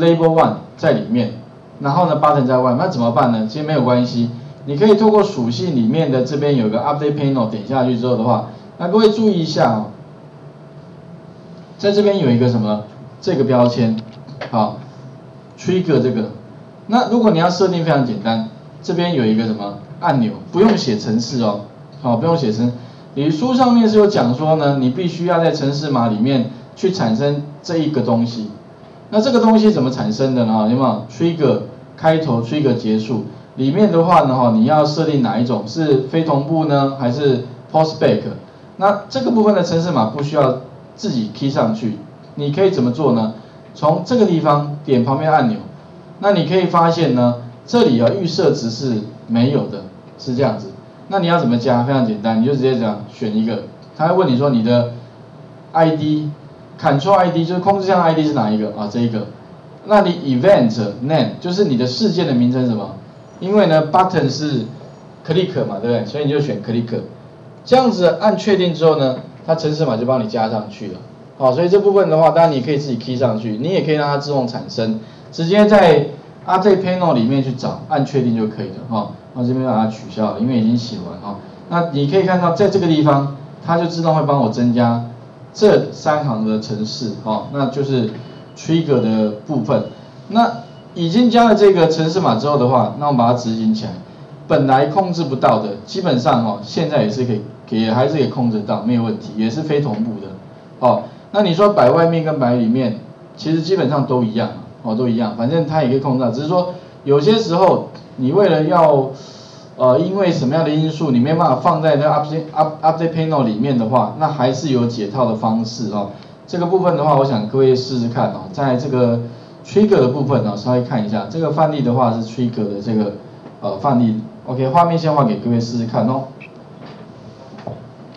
label one 在里面，然后呢 button 在外，那怎么办呢？其实没有关系，你可以透过属性里面的这边有个 update panel 点下去之后的话，那各位注意一下哦，在这边有一个什么这个标签，好，trigger 这个，那如果你要设定非常简单，这边有一个什么按钮，不用写程式哦，好，不用写程，你书上面是有讲说呢，你必须要在程式码里面去产生这一个东西。那这个东西怎么产生的呢？有没有 trigger 开头 trigger 结束？里面的话呢，哈，你要设定哪一种？是非同步呢，还是 post back？那这个部分的程式码不需要自己贴上去，你可以怎么做呢？从这个地方点旁边按钮，那你可以发现呢，这里啊预设值是没有的，是这样子。那你要怎么加？非常简单，你就直接讲选一个，他会问你说你的 ID。Ctrl ID 就是控制项 ID 是哪一个啊？这一个，那你 Event Name 就是你的事件的名称什么？因为呢 Button 是 Click 嘛，对不对？所以你就选 Click，这样子按确定之后呢，它程式码就帮你加上去了。好，所以这部分的话，当然你可以自己 key 上去，你也可以让它自动产生，直接在 Object Panel 里面去找，按确定就可以了。哈，那这边把它取消了，因为已经写完哈。那你可以看到在这个地方，它就自动会帮我增加。这三行的程式，哦，那就是 trigger 的部分。那已经加了这个程式码之后的话，那我们把它执行起来。本来控制不到的，基本上哦，现在也是可以，也还是可以控制到，没有问题，也是非同步的。哦，那你说摆外面跟摆里面，其实基本上都一样，哦，都一样，反正它也可以控制到，只是说有些时候你为了要呃，因为什么样的因素，你没办法放在那 update up update panel 里面的话，那还是有解套的方式哦。这个部分的话，我想各位试试看哦，在这个 trigger 的部分呢，稍微看一下这个范例的话是 trigger 的这个呃范例，OK，画面先画给各位试试看哦。